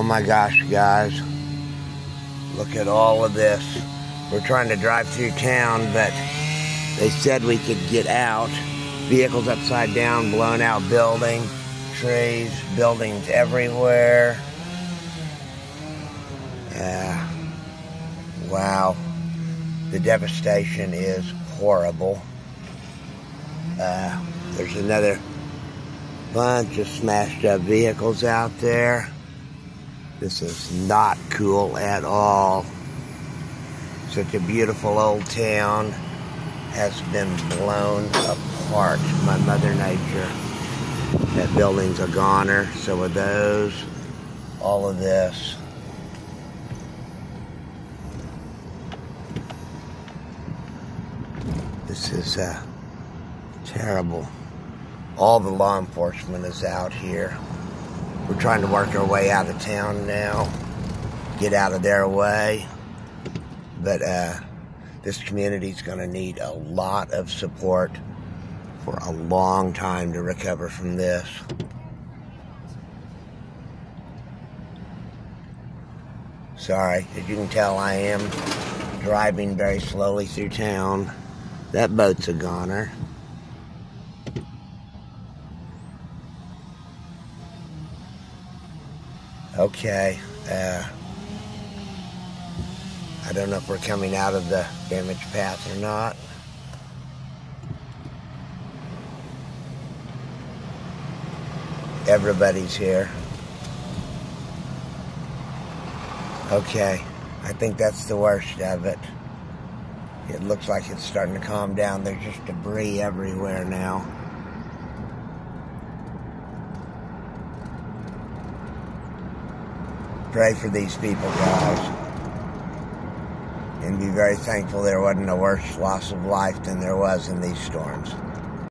Oh my gosh, guys. Look at all of this. We're trying to drive through town, but they said we could get out. Vehicles upside down, blown out building, trees, buildings everywhere. Yeah. Wow. The devastation is horrible. Uh, there's another bunch of smashed up vehicles out there. This is not cool at all. Such a beautiful old town has been blown apart by Mother Nature. That building's a goner, so are those. All of this. This is uh, terrible. All the law enforcement is out here. We're trying to work our way out of town now, get out of their way. But uh, this community is going to need a lot of support for a long time to recover from this. Sorry, as you can tell, I am driving very slowly through town. That boat's a goner. Okay. Uh, I don't know if we're coming out of the damage path or not. Everybody's here. Okay. I think that's the worst of it. It looks like it's starting to calm down. There's just debris everywhere now. Pray for these people, guys. And be very thankful there wasn't a worse loss of life than there was in these storms.